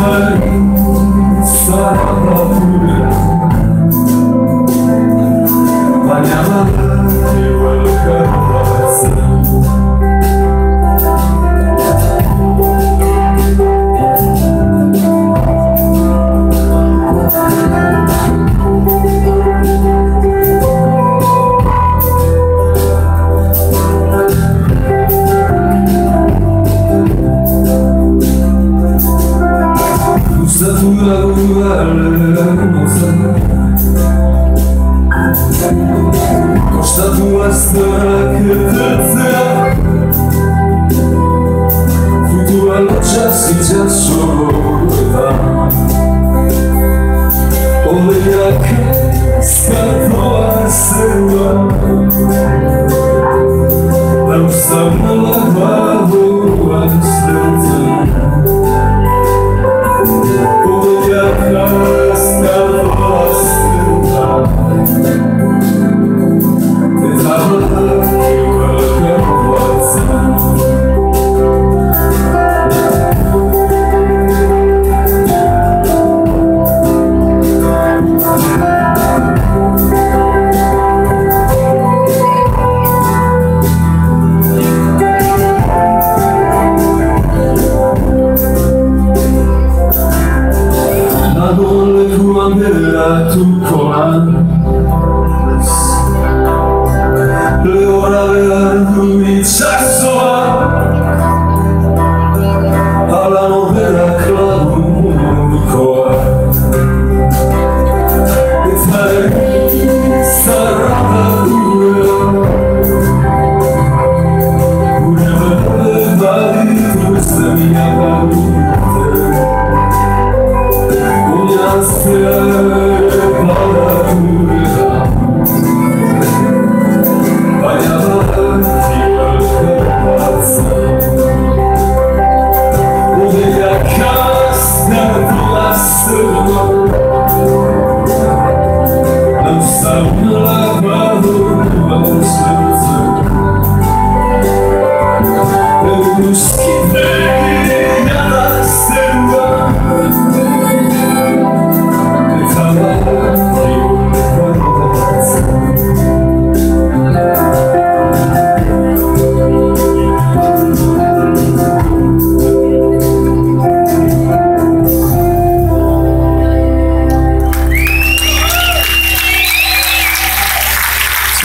Jerusalem. Constatul câtățea Futura la ceas și ceasul Allahu Hamdulillah, tout Coran. Deus que vem.